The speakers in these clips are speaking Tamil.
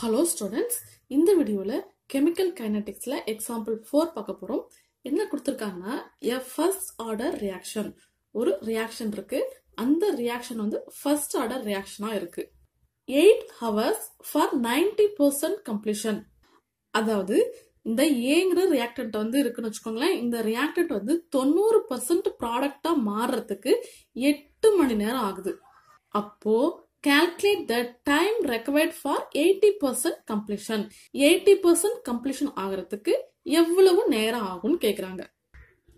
ஹலோ ஸ்டூடெண்ட்ஸ் இந்த வீடியோவில் கெமிக்கல் கைனடிக்ஸில் எக்ஸாம்பிள் ஃபோர் பார்க்க போகிறோம் என்ன கொடுத்துருக்காங்கன்னா எ ஃபர்ஸ்ட் ஆர்டர் ரியாக்ஷன் ஒரு ரியாக்ஷன் இருக்கு. அந்த ரியாக்ஷன் வந்து ஃபர்ஸ்ட் ஆர்டர் ரியாக்ஷனாக இருக்கு. Eight hours for ninety percent completion அதாவது இந்த ஏங்கிற ரியாக்டன்ட் வந்து இருக்குன்னு வச்சுக்கோங்களேன். இந்த ரியாக்டன்ட் வந்து தொண்ணூறு பர்சன்ட் ப்ராடக்டாக மாறுறதுக்கு எட்டு மணி நேரம் ஆகுது. அப்போது calculate the time required for 80% completion. 80% completion ஆகிறதுக்கு எவ்வளவு நேரம் ஆகும்னு கேட்குறாங்க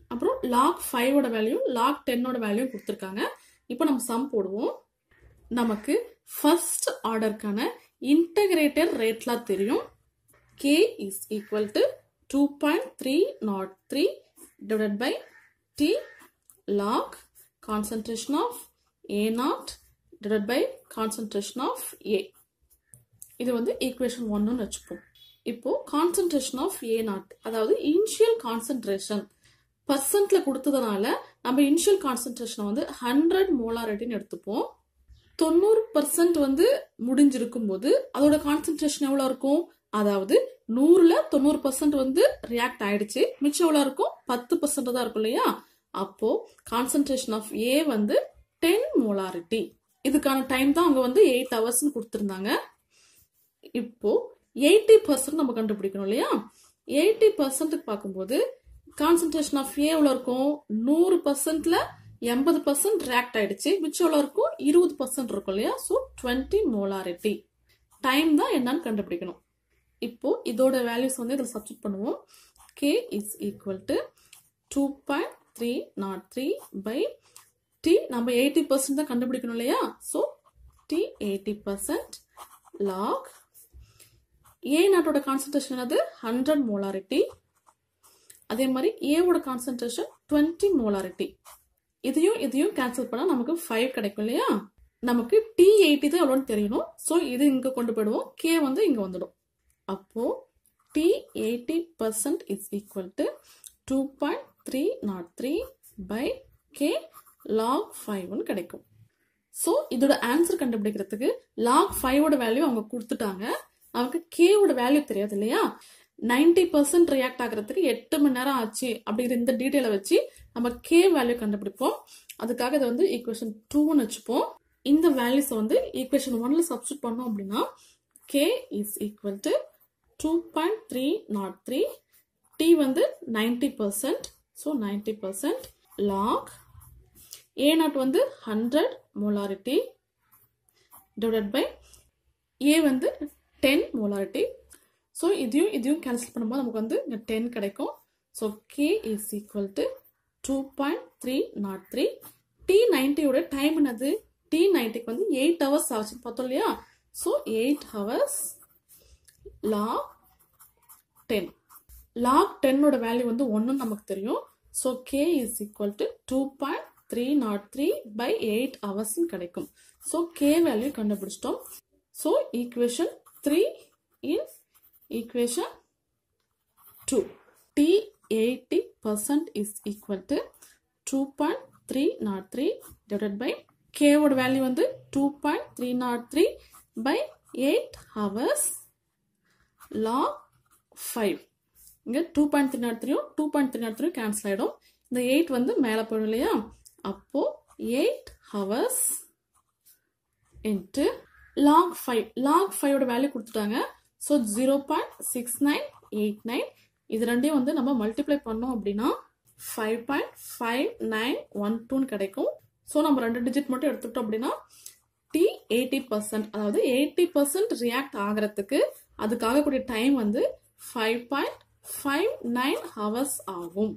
அப்புறம் லாக் ஃபைவோட வேல்யூ லாக் டென்னோட வேல்யூ கொடுத்துருக்காங்க. இப்போ நம்ம சம் போடுவோம். நமக்கு ஃபர்ஸ்ட் ஆர்டருக்கான இன்டகிரேட்டர் ரேட்லாம் தெரியும். K is equal to two point three not three divide by T log concentration of A not divided by concentration of A இது வந்து ஈக்குவேஷன் ஒன்றுன்னு வச்சுப்போம். இப்போ கான்சன்ட்ரேஷன் ஆஃப் ஏ நாட் அதாவது இனிஷியல் கான்சன்ட்ரேஷன் பர்சன்ட்ல கொடுத்ததுனால நம்ம இனிஷியல் கான்சன்ட்ரேஷன் வந்து ஹண்ட்ரட் மோலாரிட்டின்னு எடுத்துப்போம். தொண்ணூறு பர்சன்ட் வந்து முடிஞ்சிருக்கும் போது அதோட கான்சன்ட்ரேஷன் எவ்வளோ இருக்கும்? அதாவது நூறுல தொண்ணூறு பர்சன்ட் வந்து ரியாக்ட் ஆயிடுச்சு. மிச்சம் எவ்வளோ இருக்கும்? பத்து பர்சன்ட் தான் இருக்கும் இல்லையா? அப்போ கான்சன்ட்ரேஷன் ஆஃப் ஏ வந்து டென் மோலாரிட்டி இதுக்கான டைம் தான் அவங்க வந்து எயிட் ஹவர்ஸ்னு கொடுத்துருந்தாங்க. இப்போ எயிட்டி பர்சன்ட் நம்ம கண்டுபிடிக்கணும் இல்லையா? எயிட்டி பர்சன்ட்டுக்கு பார்க்கும்போது கான்சன்ட்ரேஷன் ஆஃப் ஏ எவ்வளோ இருக்கும்? நூறு பர்சன்ட்ல எண்பது பர்சன்ட் ரியாக்ட் ஆயிடுச்சு. மிச்சம் எவ்வளோ இருக்கும்? இருபது பர்சன்ட் இருக்கும் இல்லையா? ஸோ டுவெண்ட்டி மோலாரிட்டி டைம் தான் என்னன்னு கண்டுபிடிக்கணும். இப்போ இதோட வேல்யூஸ் வந்து இதில் சப்ஸ்டிட் பண்ணுவோம். K is equal to two point three not three by T நம்ம எயிட்டி பர்சன்ட் தான் கண்டுபிடிக்கணும் இல்லையா? So T eighty percent log A நாட்டோட கான்சன்ட்ரேஷன் என்னது? ஹண்ட்ரட் மோலாரிட்டி அதே மாதிரி ஏவோட கான்சன்ட்ரேஷன் டுவெண்ட்டி மோலாரிட்டி இதையும் இதையும் கேன்சல் பண்ணால் நமக்கு ஃபைவ் கிடைக்கும் இல்லையா? நமக்கு டி எயிட்டி தான் எவ்வளோன்னு தெரியணும். ஸோ இது இங்கே கொண்டு போயிடுவோம். கே வந்து இங்கே வந்துடும். அப்போது T eighty percent is equal to two point three not three by K log ஃபைவ்னு கிடைக்கும். ஸோ இதோட ஆன்சர் கண்டுபிடிக்கிறதுக்கு லாக் ஃபைவோட வேல்யூ அவங்க கொடுத்துட்டாங்க. அவங்க கேவோட வேல்யூ தெரியாது இல்லையா? நைன்டி பர்சன்ட் ரியாக்ட் ஆகிறதுக்கு எட்டு மணி நேரம் ஆச்சு அப்படிங்கிற இந்த டீட்டெயிலை வச்சு நம்ம கே வேல்யூ கண்டுபிடிப்போம். அதுக்காக இதை வந்து ஈக்குவேஷன் டூன்னு வச்சுப்போம். இந்த வேல்யூஸை வந்து ஈக்குவேஷன் ஒன்ல சப்ஸ்டியூட் பண்ணோம் அப்படின்னா K is equal to two point three not three T வந்து ninety percent so ninety percent log A not வந்து hundred molarity divide by A வந்து டென் மோலாரிட்டி ஸோ இதையும் இதையும் கேன்சல் பண்ணும்போது நமக்கு வந்து இங்கே டென் கிடைக்கும். So K is equal to two point three not three T நைன்ட்டியோட time என்னது? டி நைன்ட்டிக்கு வந்து எயிட் ஹவர்ஸ் ஆச்சுன்னு பார்த்தோம் இல்லையா? So eight hours log ten log டென்னோட value வந்து ஒன்றுன்னு நமக்கு தெரியும். So K is equal to two point three not three by eight ஹவர்ஸ்னு கிடைக்கும். ஸோ கே வேல்யூ கண்டுபிடிச்சிட்டோம். So equation three in equation two T eighty percent is equal to two point three not three divide by கேவோட value வந்து two point three not three by eight hours log five இங்கே டூ பாயிண்ட் த்ரீ நாட் த்ரீயும் டூ பாயிண்ட் த்ரீ நாட் த்ரீயும் கேன்சல் ஆகிடும் இந்த எயிட் வந்து மேலே போயிடும் இல்லையா? அப்போ eight hours into log five log ஃபைவோட value கொடுத்துட்டாங்க. So zero point six nine eight nine இது ரெண்டையும் வந்து நம்ம மல்டிப்ளை பண்ணோம் அப்படின்னா five point five nine one டூன்னு கிடைக்கும். ஸோ நம்ம ரெண்டு டிஜிட் மட்டும் எடுத்துக்கிட்டோம் அப்படின்னா டி எயிட்டி பர்சன்ட் அதாவது எயிட்டி பர்சன்ட் ரியாக்ட் ஆகிறதுக்கு அதுக்காக கூடிய டைம் வந்து five point five nine hours ஆகும்.